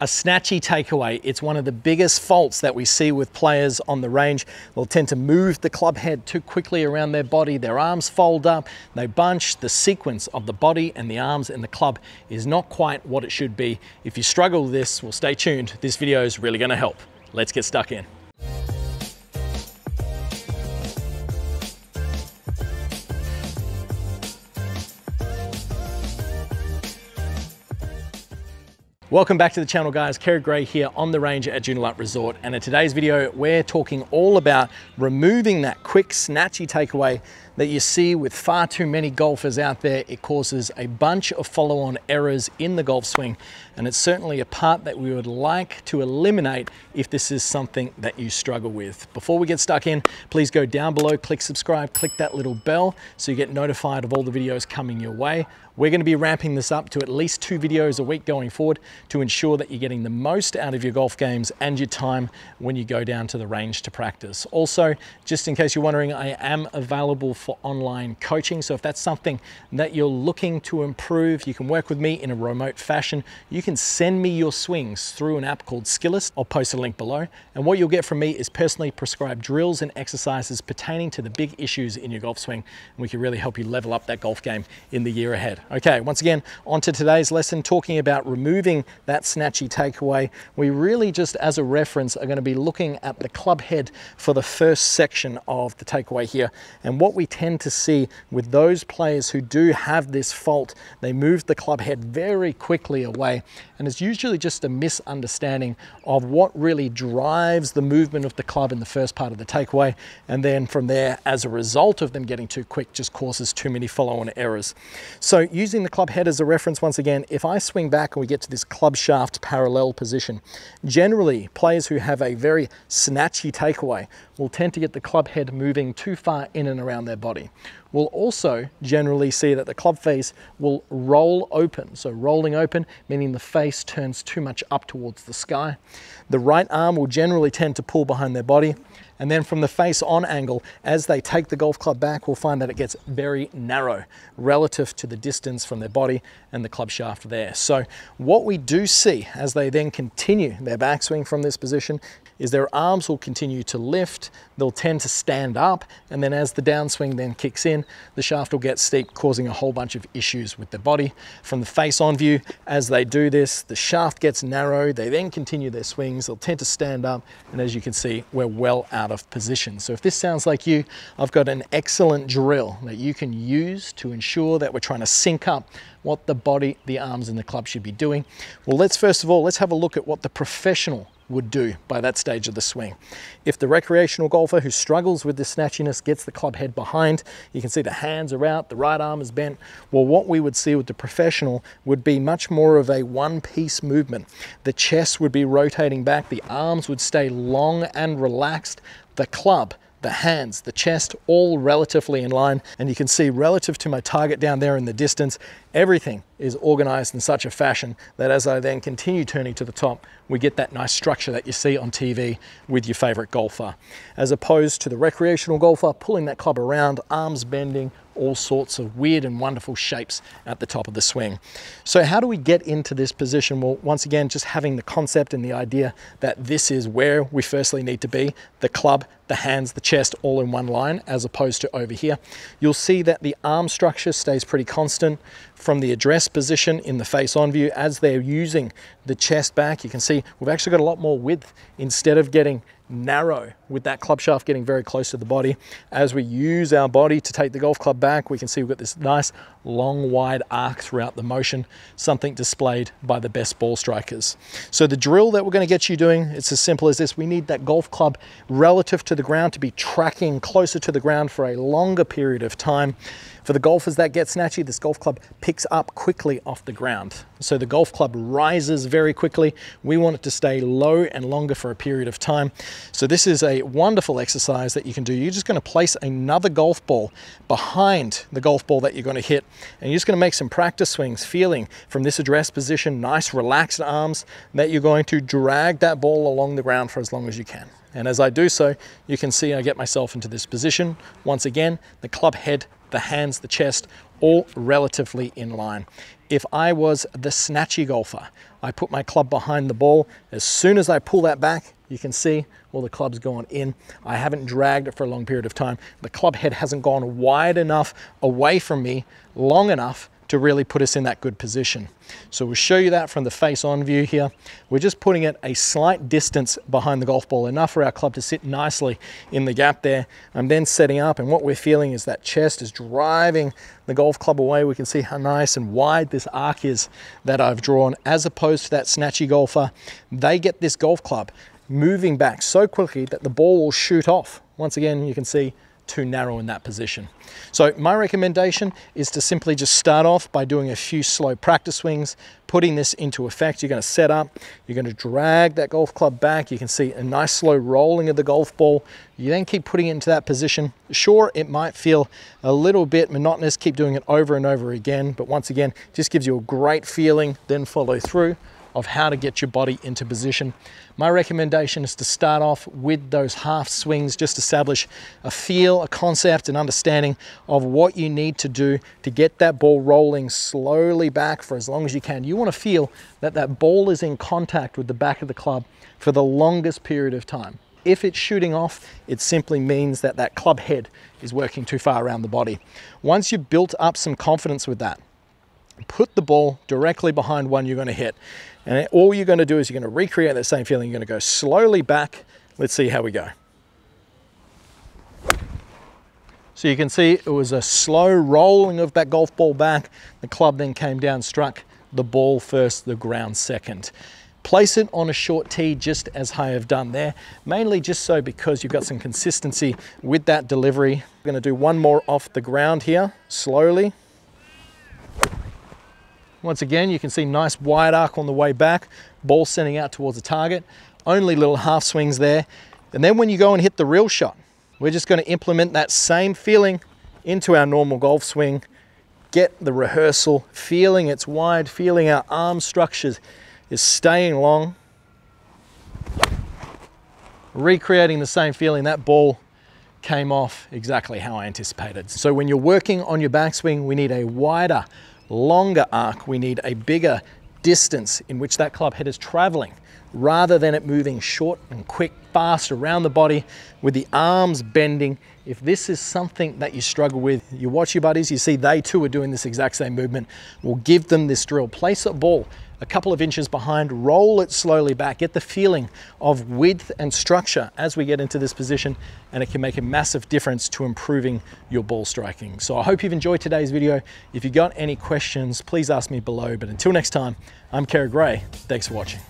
A snatchy takeaway. It's one of the biggest faults that we see with players on the range. They'll tend to move the club head too quickly around their body. Their arms fold up, they bunch. The sequence of the body and the arms and the club is not quite what it should be. If you struggle with this, well, stay tuned. This video is really going to help. Let's get stuck in. Welcome back to the channel guys, Kerrod Gray here on the range at Joondalup Resort and in today's video we're talking all about removing that quick snatchy takeaway that you see with far too many golfers out there. It causes a bunch of follow-on errors in the golf swing and it's certainly a part that we would like to eliminate if this is something that you struggle with. Before we get stuck in, please go down below, click subscribe, click that little bell so you get notified of all the videos coming your way. We're going to be ramping this up to at least two videos a week going forward to ensure that you're getting the most out of your golf games and your time when you go down to the range to practice. Also, just in case you're wondering, I am available for online coaching. So if that's something that you're looking to improve, you can work with me in a remote fashion. You can send me your swings through an app called Skillest. I'll post a link below. And what you'll get from me is personally prescribed drills and exercises pertaining to the big issues in your golf swing. And we can really help you level up that golf game in the year ahead. Okay, once again, on to today's lesson, talking about removing that snatchy takeaway. We really just as a reference are gonna be looking at the club head for the first section of the takeaway here. And what we tend to see with those players who do have this fault, they move the club head very quickly away. And it's usually just a misunderstanding of what really drives the movement of the club in the first part of the takeaway. And then from there, as a result of them getting too quick, just causes too many follow-on errors. So using the club head as a reference once again, if I swing back and we get to this club shaft parallel position, generally players who have a very snatchy takeaway will tend to get the club head moving too far in and around their body. We'll also generally see that the club face will roll open. So rolling open, meaning the face turns too much up towards the sky. The right arm will generally tend to pull behind their body and then from the face on angle, as they take the golf club back, we'll find that it gets very narrow relative to the distance from their body and the club shaft there. So what we do see as they then continue their backswing from this position is their arms will continue to lift, they'll tend to stand up, and then as the downswing then kicks in, the shaft will get steep, causing a whole bunch of issues with the body. From the face on view, as they do this, the shaft gets narrow, they then continue their swings, they'll tend to stand up, and as you can see, we're well out out of position. So if this sounds like you, I've got an excellent drill that you can use to ensure that we're trying to sync up what the body, the arms and the club should be doing. Well, let's first of all, let's have a look at what the professional would do by that stage of the swing. If the recreational golfer who struggles with this snatchiness gets the club head behind, you can see the hands are out, the right arm is bent. Well, what we would see with the professional would be much more of a one-piece movement. The chest would be rotating back, the arms would stay long and relaxed, the club the hands, the chest, all relatively in line. And you can see relative to my target down there in the distance, everything is organized in such a fashion that as I then continue turning to the top, we get that nice structure that you see on TV with your favorite golfer. As opposed to the recreational golfer pulling that club around, arms bending, all sorts of weird and wonderful shapes at the top of the swing. So how do we get into this position? Well, once again, just having the concept and the idea that this is where we firstly need to be, the club, the hands, the chest, all in one line, as opposed to over here. You'll see that the arm structure stays pretty constant from the address position in the face on view as they're using the chest back. You can see we've actually got a lot more width instead of getting narrow with that club shaft getting very close to the body. As we use our body to take the golf club back, we can see we've got this nice long wide arc throughout the motion, something displayed by the best ball strikers. So the drill that we're gonna get you doing, it's as simple as this. We need that golf club relative to the ground to be tracking closer to the ground for a longer period of time. For the golfers that get snatchy, this golf club picks up quickly off the ground. So the golf club rises very quickly. We want it to stay low and longer for a period of time. So this is a wonderful exercise that you can do. You're just gonna place another golf ball behind the golf ball that you're gonna hit. And you're just gonna make some practice swings, feeling from this address position, nice relaxed arms, that you're going to drag that ball along the ground for as long as you can. And as I do so, you can see I get myself into this position. Once again, the club head the hands, the chest, all relatively in line. if I was the snatchy golfer. I put my club behind the ball. As soon as I pull that back, you can see well the club's gone in. I haven't dragged it for a long period of time. The club head hasn't gone wide enough away from me long enough to really put us in that good position. So we'll show you that from the face-on view here. We're just putting it a slight distance behind the golf ball, enough for our club to sit nicely in the gap there. I'm then setting up, and what we're feeling is that chest is driving the golf club away. We can see how nice and wide this arc is that I've drawn, as opposed to that snatchy golfer. They get this golf club moving back so quickly that the ball will shoot off. Once again, you can see too narrow in that position. So my recommendation is to simply just start off by doing a few slow practice swings, putting this into effect. You're going to set up, you're going to drag that golf club back. You can see a nice slow rolling of the golf ball. You then keep putting it into that position. Sure, it might feel a little bit monotonous, keep doing it over and over again, but once again, just gives you a great feeling, then follow through of how to get your body into position. My recommendation is to start off with those half swings, just establish a feel, a concept, an understanding of what you need to do to get that ball rolling slowly back for as long as you can. You want to feel that that ball is in contact with the back of the club for the longest period of time. If it's shooting off, it simply means that that club head is working too far around the body. Once you've built up some confidence with that, put the ball directly behind one you're going to hit. And all you're going to do is you're going to recreate that same feeling. You're going to go slowly back. Let's see how we go. So you can see it was a slow rolling of that golf ball back. The club then came down, struck the ball first, the ground second. Place it on a short tee just as I have done there, mainly just so because you've got some consistency with that delivery. We're gonna do one more off the ground here, slowly. Once again, you can see nice wide arc on the way back, ball sending out towards the target, only little half swings there. And then when you go and hit the real shot, we're just gonna implement that same feeling into our normal golf swing, get the rehearsal, feeling it's wide, feeling our arm structures is staying long, recreating the same feeling, that ball came off exactly how I anticipated. So when you're working on your backswing, we need a wider, longer arc, we need a bigger distance in which that club head is traveling rather than it moving short and quick, fast around the body with the arms bending. If this is something that you struggle with, you watch your buddies, you see they too are doing this exact same movement. We'll give them this drill. Place a ball a couple of inches behind, roll it slowly back, get the feeling of width and structure as we get into this position, and it can make a massive difference to improving your ball striking. So I hope you've enjoyed today's video. If you've got any questions, please ask me below. But until next time, I'm Kerrod Gray. Thanks for watching.